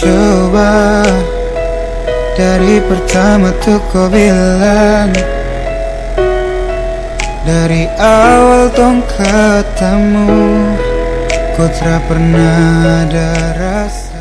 coba Dari pertama tuh kau bilang Dari awal tong ketemu kau tak pernah ada rasa.